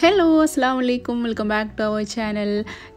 Hello അസ്സാം വലൈക്കും welcome back to our channel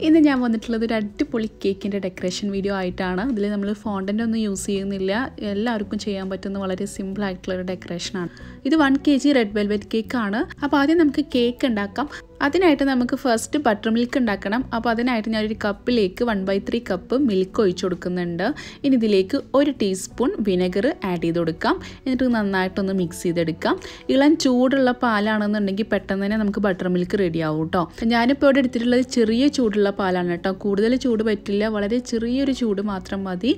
ഇന്ന് ഞാൻ വന്നിട്ടുള്ളത് ഒരു അടിപൊളി കേക്കിന്റെ ഡെക്കറേഷൻ വീഡിയോ ആയിട്ടാണ്. ഇതിൽ നമ്മൾ ഫോണ്ടന്റ് ഒന്നും യൂസ് ചെയ്യുന്നില്ല. എല്ലാവർക്കും ചെയ്യാൻ പറ്റുന്ന വളരെ സിമ്പിൾ ആയിട്ടുള്ള ഒരു ഡെക്കറേഷനാണ് ഇത് one K G red velvet കേക്കാണ് അപ്പോൾ ആദ്യം നമുക്ക് കേക്ക് ഉണ്ടാക്കാം. അതിനായിട്ട് നമുക്ക് ഫസ്റ്റ് ബട്ടർ മിൽക്ക് ഉണ്ടാക്കണം. അപ്പോൾ അതിനായിട്ട് ഞാനൊരു കപ്പിലേക്ക് one by three cup milk ഒഴിച്ചു കൊടുക്കുന്നുണ്ട്. ഇനി ഇതിലേക്ക് ഒരു ടീസ്പൂൺ വിനെഗർ ആഡ് ചെയ്ത് കൊടുക്കാം. എന്നിട്ട് നന്നായിട്ടൊന്ന് മിക്സ് ചെയ്തെടുക്കാം. ഇളം ചൂടുള്ള പാലാണെന്നുണ്ടെങ്കിൽ പെട്ടെന്ന് തന്നെ നമുക്ക് ബട്ടർ മിൽക്ക് റെഡി ആവും കേട്ടോ ഞാനിപ്പോൾ ഇവിടെ എടുത്തിട്ടുള്ളത് ചെറിയ ചൂടുള്ള പാലാണ് കേട്ടോ കൂടുതൽ ചൂട് പറ്റില്ല. വളരെ ചെറിയൊരു ചൂട് മാത്രം മതി.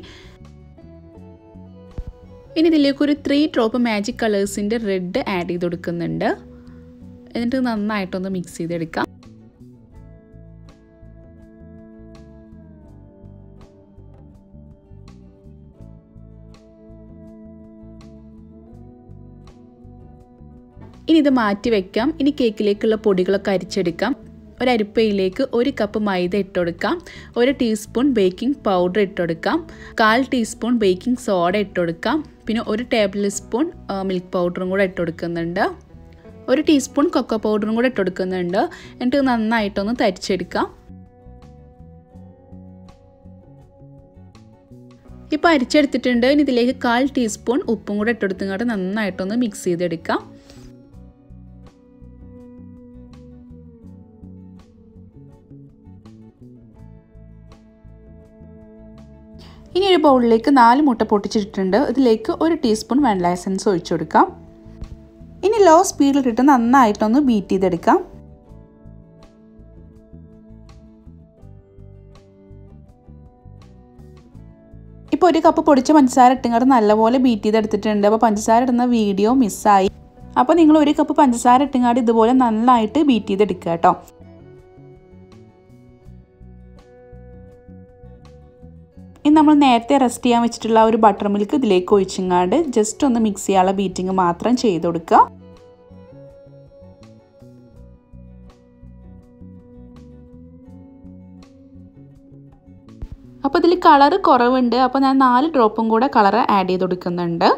ഇനി ഇതിലേക്ക് ഒരു ത്രീ ഡ്രോപ്പ് മാജിക് കളേഴ്സിന്റെ റെഡ് ആഡ് ചെയ്ത് കൊടുക്കുന്നുണ്ട്. എന്നിട്ട് നന്നായിട്ടൊന്ന് മിക്സ് ചെയ്തെടുക്കാം. ഇനി ഇത് മാറ്റി വെക്കാം. ഇനി കേക്കിലേക്കുള്ള പൊടികളൊക്കെ അരിച്ചെടുക്കാം. ഒരു അരിപ്പയിലേക്ക് ഒരു കപ്പ് മൈദ ഇട്ടുകൊടുക്കാം ഒരു ടീസ്പൂൺ ബേക്കിംഗ് പൗഡർ ഇട്ടുകൊടുക്കാം കാൽ ടീസ്പൂൺ ബേക്കിംഗ് സോഡ ഇട്ടുകൊടുക്കാം പിന്നെ ഒരു ടേബിൾ സ്പൂൺ മിൽക്ക് പൗഡറും കൂടെ ഇട്ടുകൊടുക്കുന്നുണ്ട് ഒരു ടീസ്പൂൺ കൊക്കോ പൗഡറും കൂടെ ഇട്ടുകൊടുക്കുന്നുണ്ട് എന്നിട്ട് നന്നായിട്ടൊന്ന് തരിച്ചെടുക്കാം. ഇപ്പോൾ അരിച്ചെടുത്തിട്ടുണ്ട്. ഇനി ഇതിലേക്ക് കാൽ ടീസ്പൂൺ ഉപ്പും കൂടെ ഇട്ടെടുത്തുകൊണ്ട് നന്നായിട്ടൊന്ന് മിക്സ് ചെയ്തെടുക്കാം. ഇനി ഒരു ബൗളിലേക്ക് നാല് മുട്ട പൊട്ടിച്ചിട്ടുണ്ട്. ഇതിലേക്ക് ഒരു ടീസ്പൂൺ വെണ്ണ ലൈസൻസ് ഒഴിച്ചു കൊടുക്കാം. ലോ സ്പീഡിൽ സ്പീഡിലിട്ടിട്ട് നന്നായിട്ടൊന്ന് ബീറ്റ് ചെയ്തെടുക്കാം. ഇപ്പോൾ ഒരു കപ്പ് പൊടിച്ച പഞ്ചസാര ഇട്ടുകൊണ്ട് നല്ലപോലെ ബീറ്റ് ചെയ്തെടുത്തിട്ടുണ്ട്. അപ്പോൾ പഞ്ചസാര ഇടുന്ന വീഡിയോ മിസ്സായി അപ്പോൾ നിങ്ങൾ ഒരു കപ്പ് പഞ്ചസാര ഇട്ടുങ്ങാട് ഇതുപോലെ നന്നായിട്ട് ബീറ്റ് ചെയ്തെടുക്കുക കേട്ടോ. ഇനി നമ്മൾ നേരത്തെ റെസ്റ്റ് ചെയ്യാൻ വെച്ചിട്ടുള്ള ഒരു ബട്ടർ മിൽക്ക് ഇതിലേക്ക് ഒഴിച്ചിങ്ങാണ്ട് ജസ്റ്റ് ഒന്ന് മിക്സ് ചെയ്യാനുള്ള ബീറ്റിംഗ് മാത്രം ചെയ്ത് കൊടുക്കുക. അപ്പോൾ ഇതിൽ കളർ കുറവുണ്ട്. അപ്പോൾ ഞാൻ നാല് ഡ്രോപ്പും കൂടെ കളർ ആഡ് ചെയ്ത് കൊടുക്കുന്നുണ്ട്.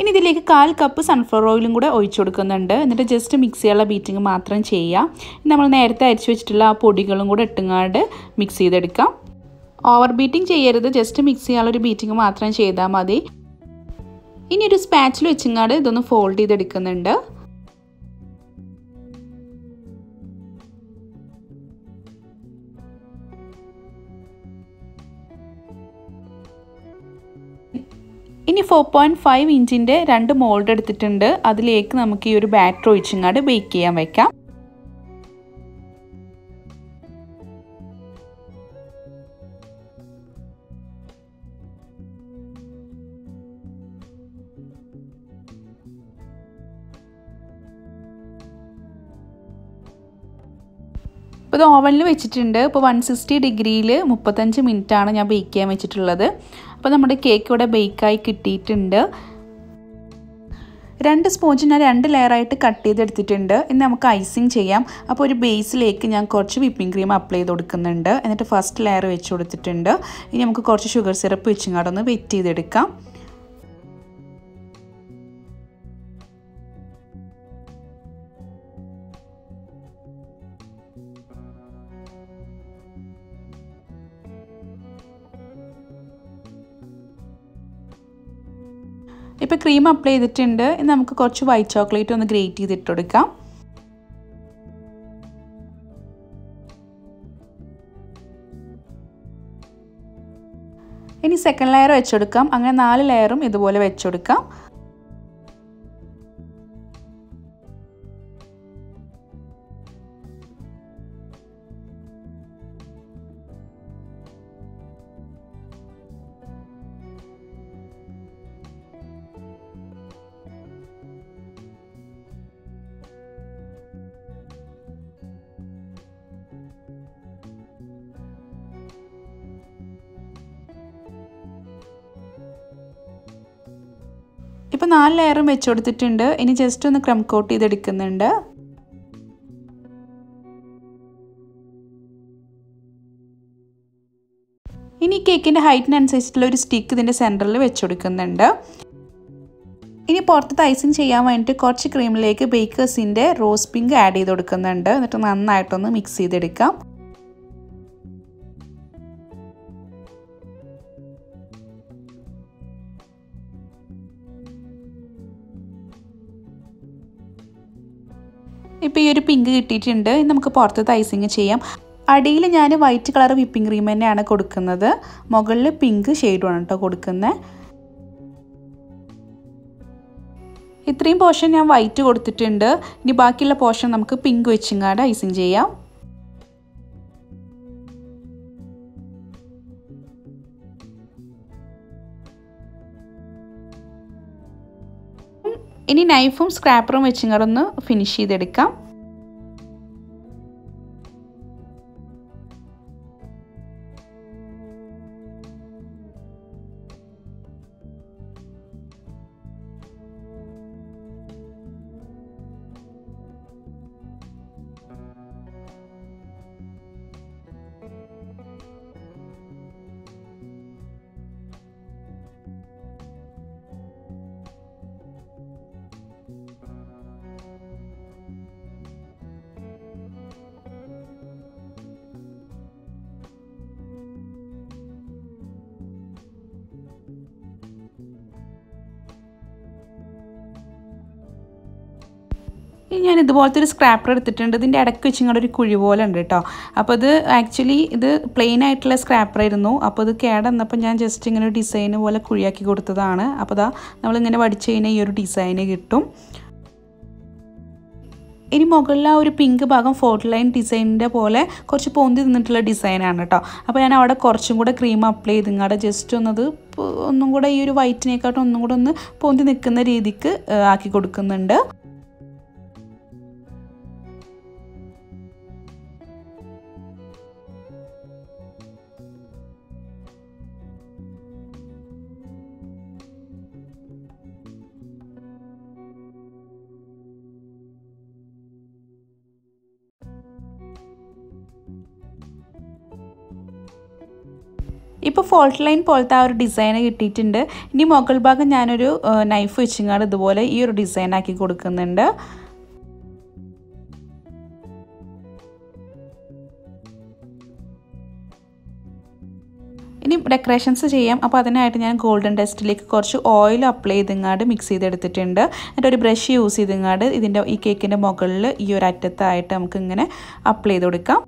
ഇനി ഇതിലേക്ക് കാൽ കപ്പ് സൺഫ്ലവർ ഓയിലും കൂടെ ഒഴിച്ചു കൊടുക്കുന്നുണ്ട്. എന്നിട്ട് ജസ്റ്റ് മിക്സ് ചെയ്യാനുള്ള ബീറ്റിംഗ് മാത്രം ചെയ്യുക നമ്മൾ നേരത്തെ അരിച്ചു വെച്ചിട്ടുള്ള ആ പൊടികളും കൂടെ ഇട്ടുങ്ങാണ്ട് മിക്സ് ചെയ്തെടുക്കാം. ഓവർ ബീറ്റിംഗ് ചെയ്യരുത്. ജസ്റ്റ് മിക്സ് ചെയ്യാനുള്ള ഒരു ബീറ്റിംഗ് മാത്രം ചെയ്താൽ മതി. ഇനി ഒരു സ്പാച്ചിൽ വെച്ചിങ്ങാട് ഇതൊന്ന് ഫോൾഡ് ചെയ്തെടുക്കുന്നുണ്ട്. ഇനി ഫോർ പോയിന്റ് ഫൈവ് ഇഞ്ചിന്റെ രണ്ട് മോൾഡ് എടുത്തിട്ടുണ്ട്. അതിലേക്ക് നമുക്ക് ഈ ഒരു ബാറ്റർ ഒഴിച്ചിങ്ങാട് ബേക്ക് ചെയ്യാൻ വയ്ക്കാം ഇപ്പോൾ ഇത് ഓവനിൽ വെച്ചിട്ടുണ്ട്. ഇപ്പോൾ വൺ സിക്സ്റ്റി ഡിഗ്രിയിൽ മുപ്പത്തഞ്ച് മിനിറ്റാണ് ഞാൻ ബേക്ക് ചെയ്യാൻ വെച്ചിട്ടുള്ളത്. അപ്പോൾ നമ്മുടെ കേക്ക് ഇവിടെ ബേക്കായി കിട്ടിയിട്ടുണ്ട്. രണ്ട് സ്പോഞ്ച് രണ്ട് ലെയറായിട്ട് കട്ട് ചെയ്തെടുത്തിട്ടുണ്ട്. ഇനി നമുക്ക് ഐസിങ് ചെയ്യാം. അപ്പോൾ ഒരു ബേസിലേക്ക് ഞാൻ കുറച്ച് വിപ്പിംഗ് ക്രീം അപ്ലൈ ചെയ്ത് കൊടുക്കുന്നുണ്ട് എന്നിട്ട് ഫസ്റ്റ് ലെയർ വെച്ച് കൊടുത്തിട്ടുണ്ട്. ഇനി നമുക്ക് കുറച്ച് ഷുഗർ സിറപ്പ് വെച്ചും കൂടെ ഒന്ന് വെറ്റ് ചെയ്തെടുക്കാം. ഇപ്പോൾ ക്രീം അപ്ലൈ ചെയ്തിട്ടുണ്ട്. ഇനി നമുക്ക് കുറച്ച് വൈറ്റ് ചോക്ലേറ്റ് ഒന്ന് ഗ്രേറ്റ് ചെയ്തിട്ട് കൊടുക്കാം. ഇനി സെക്കൻഡ് ലെയർ വെച്ചെടുക്കാം അങ്ങനെ നാല് ലെയറും ഇതുപോലെ വെച്ചെടുക്കാം ഇപ്പോൾ നാല് ലെയറും വെച്ച് കൊടുത്തിട്ടുണ്ട് ഇനി ജസ്റ്റ് ഒന്ന് ക്രം കോട്ട് ചെയ്തെടുക്കുന്നുണ്ട്. ഇനി കേക്കിന്റെ ഹൈറ്റിനനുസരിച്ചിട്ടുള്ള ഒരു സ്റ്റിക്ക് ഇതിന്റെ സെന്ററിൽ വെച്ച് കൊടുക്കുന്നുണ്ട് ഇനി പുറത്ത് ഐസിങ് ചെയ്യാൻ വേണ്ടിയിട്ട് കുറച്ച് ക്രീമിലേക്ക് ബേക്കേഴ്സിന്റെ റോസ് പിങ്ക് ആഡ് ചെയ്ത് കൊടുക്കുന്നുണ്ട് എന്നിട്ട് നന്നായിട്ടൊന്ന് മിക്സ് ചെയ്തെടുക്കാം. ഇപ്പോൾ ഈ ഒരു പിങ്ക് കിട്ടിയിട്ടുണ്ട്. നമുക്ക് പുറത്ത് ഐസിങ് ചെയ്യാം. അടിയിൽ ഞാൻ വൈറ്റ് കളർ വിപ്പിംഗ് ക്രീം തന്നെയാണ് കൊടുക്കുന്നത്. മുകളിൽ പിങ്ക് ഷെയ്ഡുമാണ് കേട്ടോ കൊടുക്കുന്നത് ഇത്രയും പോർഷൻ ഞാൻ വൈറ്റ് കൊടുത്തിട്ടുണ്ട്. ഇനി ബാക്കിയുള്ള പോർഷൻ നമുക്ക് പിങ്ക് വെച്ചിങ്ങാട് ഐസിങ് ചെയ്യാം. ഇനി നൈഫും സ്ക്രാപ്പറും വെച്ചിങ്ങാടൊന്ന് ഫിനിഷ് ചെയ്തെടുക്കാം. ഞാൻ ഇതുപോലത്തെ ഒരു സ്ക്രാപ്പർ എടുത്തിട്ടുണ്ട്. ഇതിന്റെ ഇടയ്ക്ക് വെച്ച് ഇങ്ങോട്ട് ഒരു കുഴി പോലെ ഉണ്ട് കേട്ടോ. അപ്പോൾ ഇത് ആക്ച്വലി ഇത് പ്ലെയിൻ ആയിട്ടുള്ള സ്ക്രാപ്പർ ആയിരുന്നു. അപ്പോൾ ഇത് കേടന്നപ്പോൾ ഞാൻ ജസ്റ്റ് ഇങ്ങനെ ഒരു ഡിസൈൻ പോലെ കുഴിയാക്കി കൊടുത്തതാണ്. അപ്പോൾ ഇതാ നമ്മളിങ്ങനെ വടിച്ച് കഴിഞ്ഞാൽ ഈ ഒരു ഡിസൈന് കിട്ടും. ഇനി മുകളിൽ ആ ഒരു പിങ്ക് ഭാഗം ഫോർട്ട് ലൈൻ ഡിസൈനിന്റെ പോലെ കുറച്ച് പൊന്തി നിന്നിട്ടുള്ള ഡിസൈനാണ് കേട്ടോ. അപ്പോൾ ഞാൻ അവിടെ കുറച്ചും കൂടെ ക്രീം അപ്ലൈ ചെയ്ത് ഇങ്ങോട്ട് ജസ്റ്റ് ഒന്നത് ഒന്നും കൂടെ ഈ ഒരു വൈറ്റിനെക്കാട്ടും ഒന്നും കൂടെ ഒന്ന് പൊന്തി നിൽക്കുന്ന രീതിക്ക് ആക്കി കൊടുക്കുന്നുണ്ട്. ഇപ്പോൾ ഫോൾട്ട് ലൈൻ പോലത്തെ ആ ഒരു ഡിസൈൻ കിട്ടിയിട്ടുണ്ട്. ഇനി മുകൾ ഭാഗം ഞാനൊരു നൈഫ് വെച്ചിങ്ങാട് ഇതുപോലെ ഈ ഒരു ഡിസൈൻ ആക്കി കൊടുക്കുന്നുണ്ട്. ഇനി ഡെക്കറേഷൻസ് ചെയ്യാം. അപ്പോൾ അതിനായിട്ട് ഞാൻ ഗോൾഡൻ ഡസ്റ്റിലേക്ക് കുറച്ച് ഓയിൽ അപ്ലൈ ചെയ്തിങ്ങാണ്ട് മിക്സ് ചെയ്തെടുത്തിട്ടുണ്ട്. എന്നിട്ട് ഒരു ബ്രഷ് യൂസ് ചെയ്തിങ്ങാണ്ട് ഇതിന്റെ ഈ കേക്കിന്റെ മുകളിൽ ഈ ഒരു അറ്റത്തായിട്ട് നമുക്ക് ഇങ്ങനെ അപ്ലൈ ചെയ്ത് കൊടുക്കാം.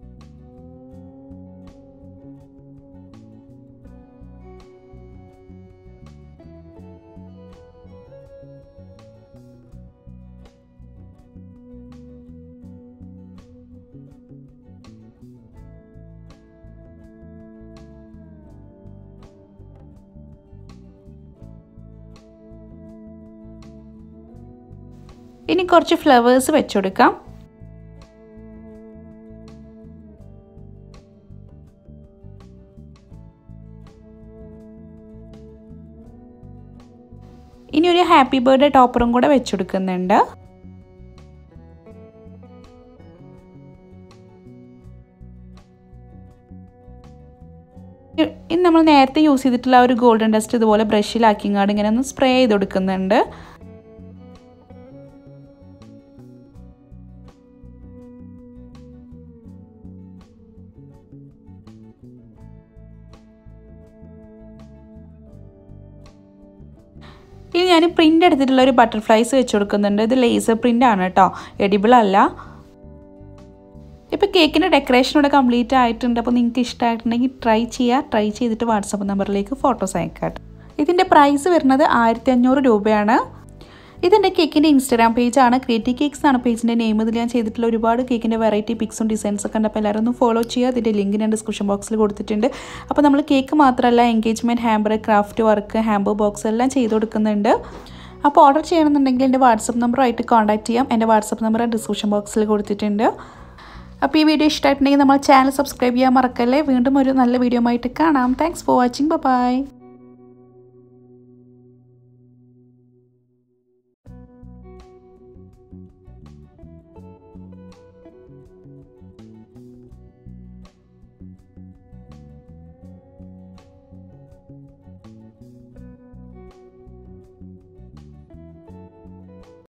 ഇനി കുറച്ച് ഫ്ലവേഴ്സ് വെച്ചുകൊടുക്കാം ഇനി ഒരു ഹാപ്പി ബർത്ത്ഡേ ടോപ്പറും കൂടെ വെച്ചുകൊടുക്കുന്നുണ്ട് ഇനി നമ്മൾ നേരത്തെ യൂസ് ചെയ്തിട്ടുള്ള ഒരു ഗോൾഡൻ ഡസ്റ്റ് ഇതുപോലെ ബ്രഷിലാക്കിങ്ങാട് ഇങ്ങനെ ഒന്ന് സ്പ്രേ ചെയ്ത് കൊടുക്കുന്നുണ്ട്. ഞാൻ പ്രിന്റ് എടുത്തിട്ടുള്ള ഒരു ബട്ടർഫ്ലൈസ് വെച്ച് കൊടുക്കുന്നുണ്ട്. ഇത് ലേസർ പ്രിന്റ് ആണ് കേട്ടോ. എഡിബിൾ അല്ല. ഇപ്പോൾ കേക്കിന്റെ ഡെക്കറേഷൻ ഇവിടെ കംപ്ലീറ്റ് ആയിട്ടുണ്ട്. അപ്പോൾ നിങ്ങൾക്ക് ഇഷ്ടമായിട്ടുണ്ടെങ്കിൽ ട്രൈ ചെയ്യുക ട്രൈ ചെയ്തിട്ട് വാട്സപ്പ് നമ്പറിലേക്ക് ഫോട്ടോസ് അയക്കാം ഇതിന്റെ പ്രൈസ് വരുന്നത് ആയിരത്തി അഞ്ഞൂറ് രൂപയാണ്. ഇതെന്റെ കേക്കിന്റെ ഇൻസ്റ്റാഗ്രാം പേജാണ് ക്രിയേറ്റീവ് കേക്ക്സ് ആണ് പേജിന്റെ നെയിം ഇതിൽ ഞാൻ ചെയ്തിട്ടുള്ള ഒരുപാട് കേക്കിന്റെ വെറൈറ്റി പിക്സും ഡിസൈൻസ് അപ്പോൾ എല്ലാവരും ഒന്ന് ഫോളോ ചെയ്യുക. അതിന്റെ ലിങ്ക് ഞാൻ ഡിസ്ക്രിപ്ഷൻ ബോക്സിൽ കൊടുത്തിട്ടുണ്ട്. അപ്പോൾ നമ്മൾ കേക്ക് മാത്രമല്ല engagement hamper craft work hamper box എല്ലാം ചെയ്ത് കൊടുക്കുന്നുണ്ട്. അപ്പോൾ ഓർഡർ ചെയ്യണമെന്നുണ്ടെങ്കിൽ എന്റെ വാട്സപ്പ് നമ്പറുമായിട്ട് കോൺടാക്ട് ചെയ്യാം. എന്റെ വാട്സപ്പ് നമ്പർ ഡിസ്ക്രിപ്ഷൻ ബോക്സിൽ കൊടുത്തിട്ടുണ്ട്. അപ്പോൾ ഈ വീഡിയോ ഇഷ്ടമായിട്ടുണ്ടെങ്കിൽ നമ്മൾ ചാനൽ സബ്സ്ക്രൈബ് ചെയ്യാൻ മറക്കല്ലേ? വീണ്ടും ഒരു നല്ല വീഡിയോ ആയിട്ട് കാണാം. Thanks for watching bye